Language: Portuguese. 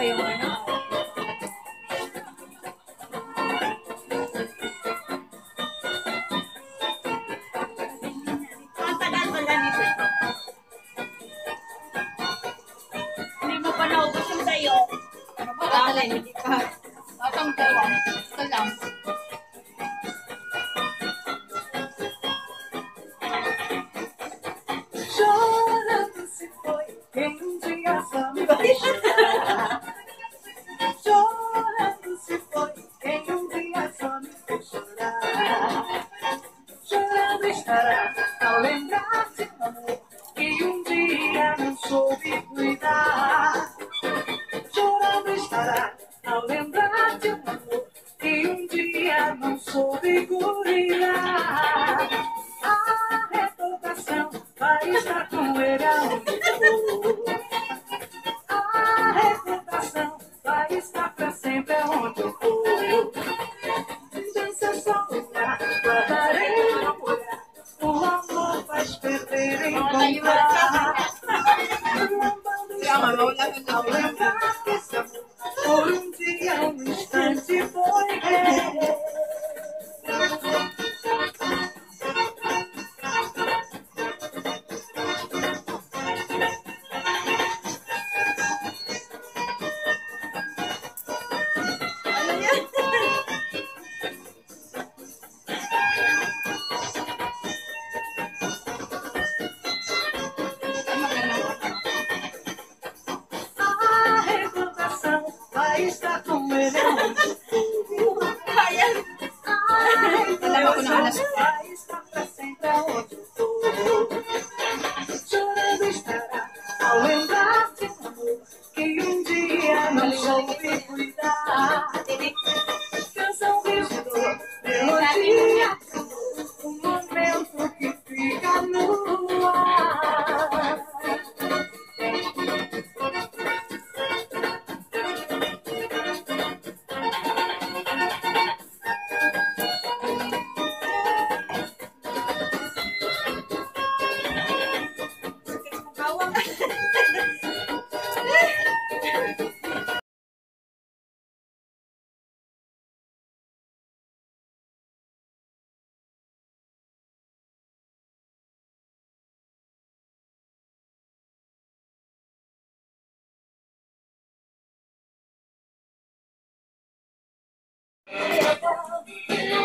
pa yung ano. Ano ba? Batang dalawang. Batang dalawang. Estará ao lembrar de um amor que um dia não soube cuidar. Chorando estará ao lembrar de um amor que um dia não soube cuidar. A recordação vai estar com ele aonde for. A recordação vai estar pra sempre aonde eu for. Dança só ayuda. Recordação vai estar pra sempre aonde for. Chorando estará ao lembrar de um amor que um dia não soube cuidar. Yeah.